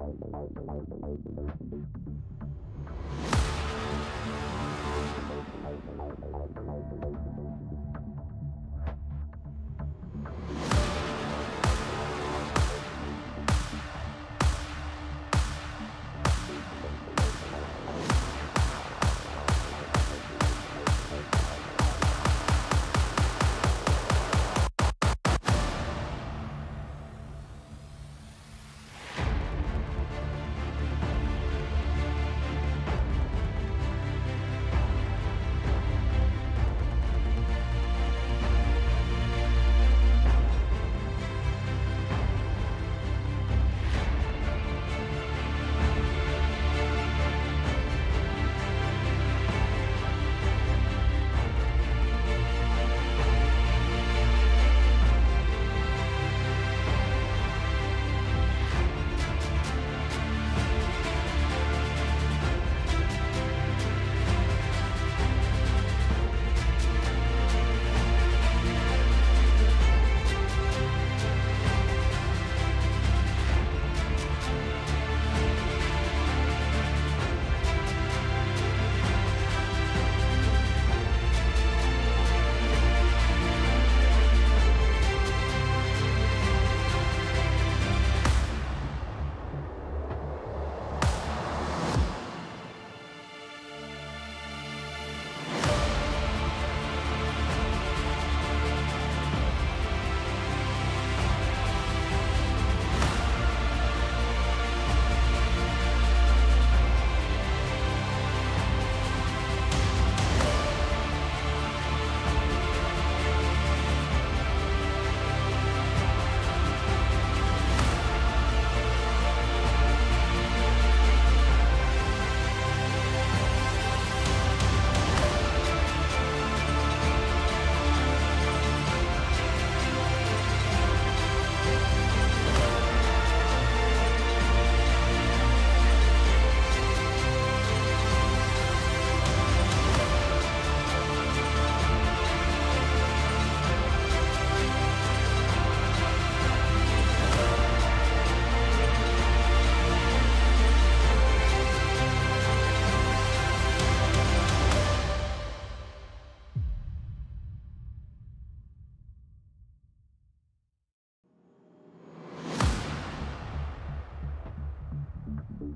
I'm going to go to the next one.